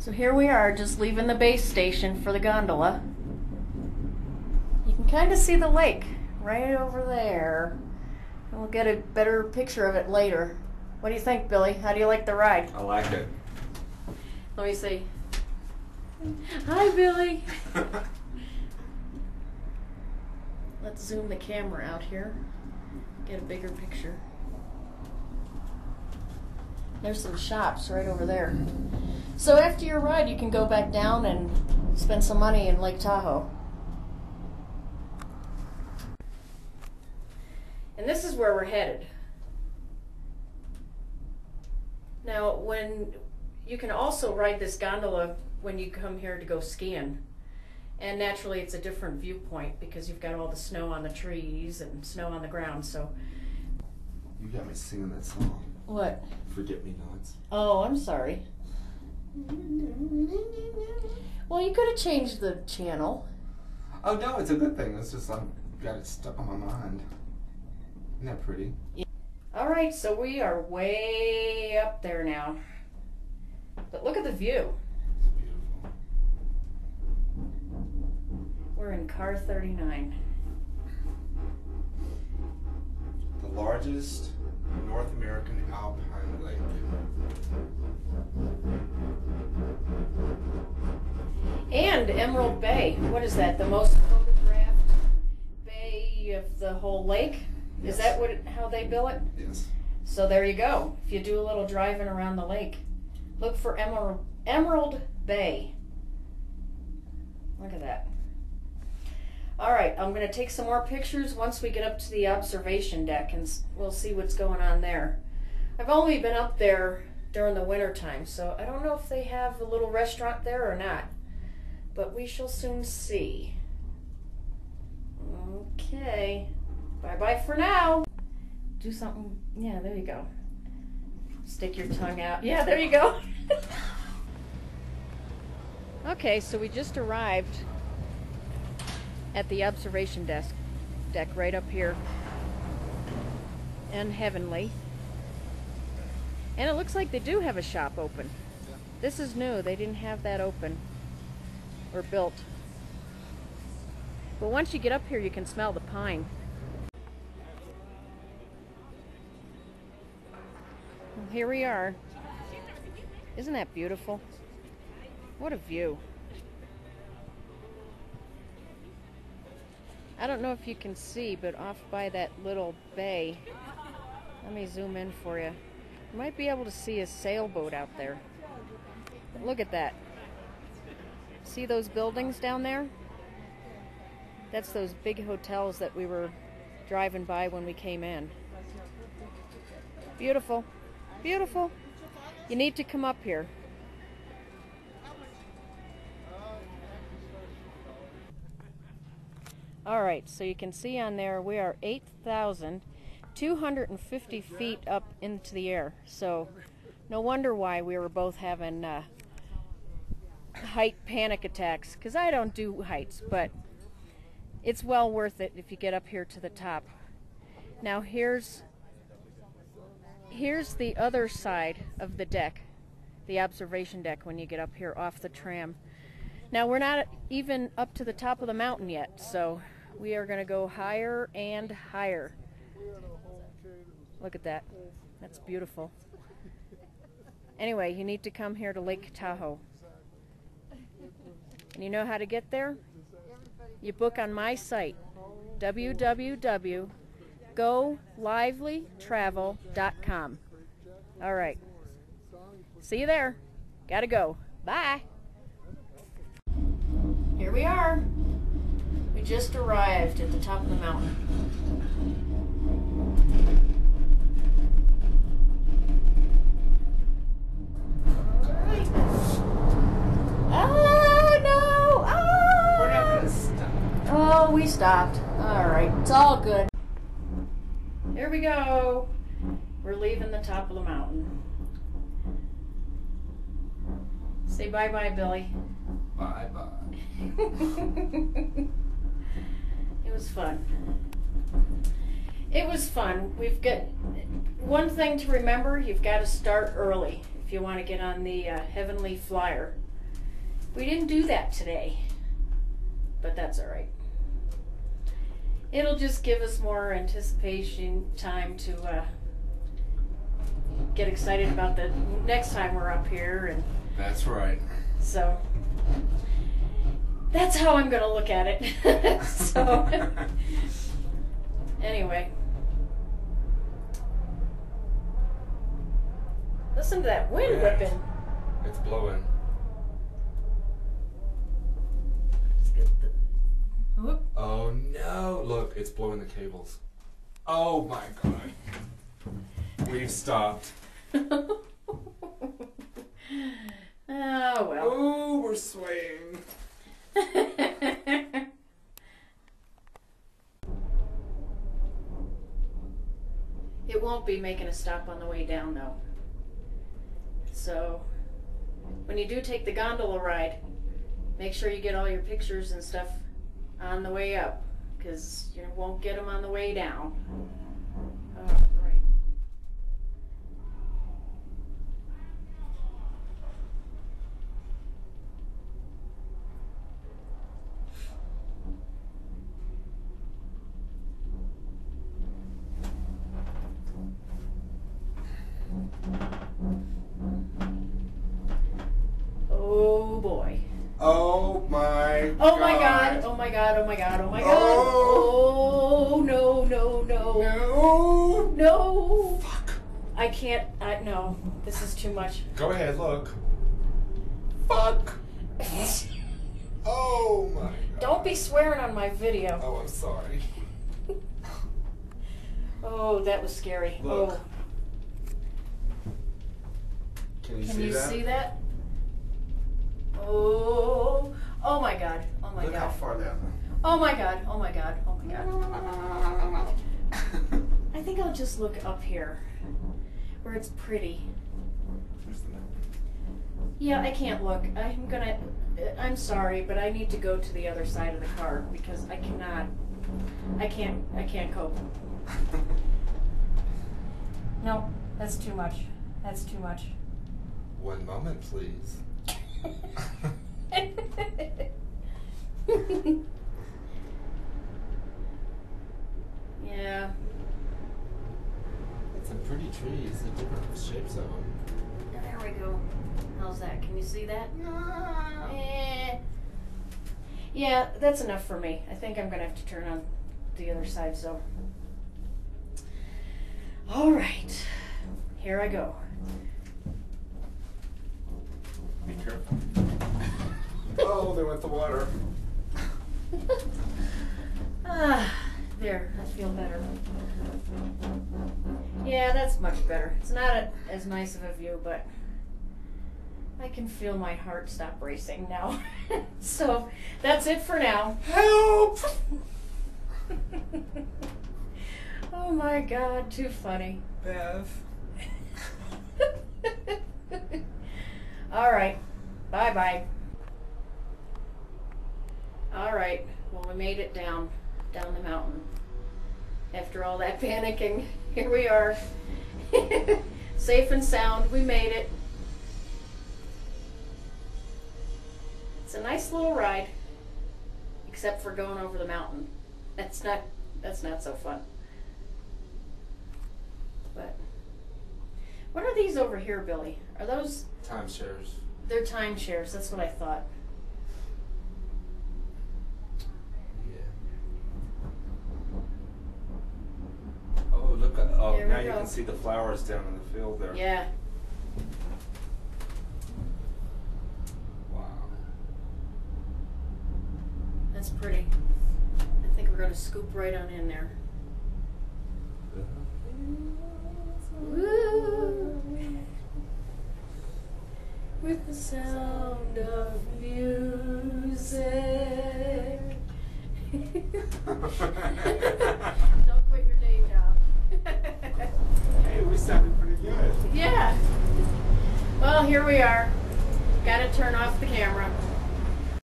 So here we are, just leaving the base station for the gondola. You can kind of see the lake right over there. And We'll get a better picture of it later. What do you think, Billy? How do you like the ride? I like it. Let me see. Hi, Billy. Let's zoom the camera out here. Get a bigger picture. There's some shops right over there. So after your ride, you can go back down and spend some money in Lake Tahoe. And this is where we're headed. Now, when you can also ride this gondola when you come here to go skiing. And naturally, it's a different viewpoint because you've got all the snow on the trees and snow on the ground. So, You got me singing that song. what? Forget me nots. Oh, I'm sorry. Well, you could have changed the channel. Oh no, it's a good thing. It's just I've got it stuck on my mind. Isn't that pretty? All right, so we are way up there now. But look at the view. It's beautiful. We're in car 39. The largest North American alpine lake. And Emerald Bay. What is that? The most photographed bay of the whole lake? Is Yes. that what how they bill it? Yes. So there you go. If you do a little driving around the lake, look for Emerald Emerald Bay. Look at that. All right, I'm going to take some more pictures once we get up to the observation deck and s- we'll see what's going on there. I've only been up there during the winter time, so I don't know if they have a little restaurant there or not. But we shall soon see. Okay. Bye bye for now. Do something. Yeah, there you go. Stick your tongue out. Yeah, there you go. okay, so we just arrived at the observation desk deck right up here in Heavenly. And it looks like they do have a shop open. This is new. They didn't have that open or built. But once you get up here, you can smell the pine. Well, here we are. Isn't that beautiful? What a view. I don't know if you can see, but off by that little bay, let me zoom in for you. You might be able to see a sailboat out there. Look at that. See those buildings down there? That's those big hotels that we were driving by when we came in. Beautiful. Beautiful. You need to come up here. All right, so you can see on there we are 8,250 feet up into the air. So no wonder why we were both having uh, panic attacks because I don't do heights, but it's well worth it if you get up here to the top. Now here's here's the other side of the deck, the observation deck when you get up here off the tram. Now we're not even up to the top of the mountain yet, so we are going to go higher and higher. Look at that. That's beautiful. Anyway, you need to come here to Lake Tahoe. And you know how to get there? You book on my site, www.golivelytravel.com. All right. See you there. Gotta go. Bye. Here we are. We just arrived at the top of the mountain. Oh no! We're not Oh! gonna stop. Oh, we stopped. All right, it's all good. Here we go. We're leaving the top of the mountain. Say bye bye, Billy. Bye bye. it was fun. It was fun. We've got one thing to remember you've got to start early if you want to get on the uh, Heavenly Flyer. We didn't do that today, but that's all right. It'll just give us more anticipation time to uh, get excited about the next time we're up here, and That's right. so that's how I'm gonna look at it. so anyway, listen to that wind Yeah. whipping. It's blowing. Let's get the- Whoop. Oh no! Look, it's blowing the cables. Oh my god. We've stopped. oh well. Oh, we're swaying. it won't be making a stop on the way down though. So when you do take the gondola ride, make sure you get all your pictures and stuff on the way up because you won't get them on the way down. All right. Oh boy. Oh my. Oh my god. Oh my god. Oh my god. Oh my god. Oh, no, no, no. No. No. Fuck. I can't. I no. This is too much. Go ahead, look. Fuck. Oh my god. Don't be swearing on my video. Oh, I'm sorry. Oh, that was scary. Look. Oh, Can you can see you that? see that? Oh, oh my god. Oh my Look how god. far that. Oh my god. Oh my god. Oh my god. I think I'll just look up here where it's pretty. There's the map. Yeah, I can't look. I'm gonna. I'm sorry, but I need to go to the other side of the car because I cannot. I can't. I can't cope. No, that's too much. That's too much. One moment, please. yeah. It's a pretty tree. It's the different shapes of them. There we go. How's that? Can you see that? Eh. Yeah, that's enough for me. I think I'm gonna have to turn on the other side, so. Alright. Here I go. Be careful. oh, there went the water. ah, there. I feel better. Yeah, that's much better. It's not a, as nice of a view, but I can feel my heart stop racing now. so that's it for now. Help! oh my god, too funny. Bev. All right. Bye bye. All right. Well, we made it down, down the mountain. After all that panicking, here we are. Safe and sound. We made it. It's a nice little ride, except for going over the mountain. That's not. That's not so fun. But what are these over here, Billy? Are those? Timeshares. They're timeshares. That's what I thought. Yeah. Oh, look. Oh, There we now you go. can see the flowers down in the field there. Yeah. Wow. That's pretty. I think we're gonna scoop right on in there. Woo. With the sound of music. sounded pretty good. Yeah. Well, here we are. Got to turn off the camera.